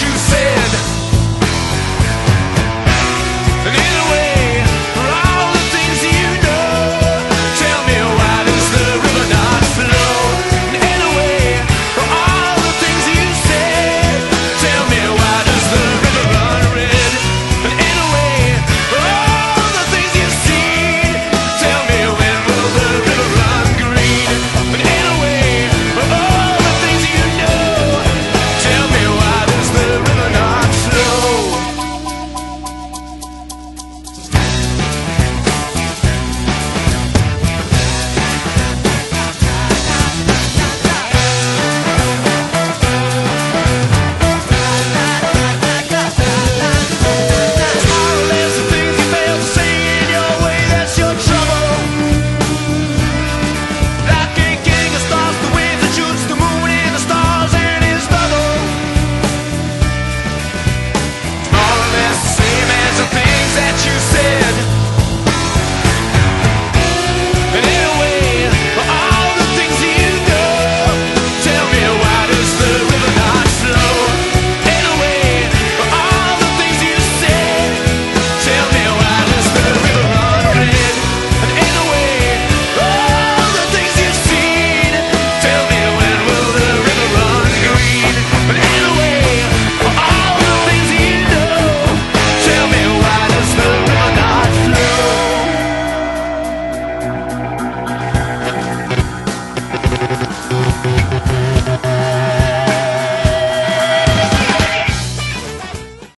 you say.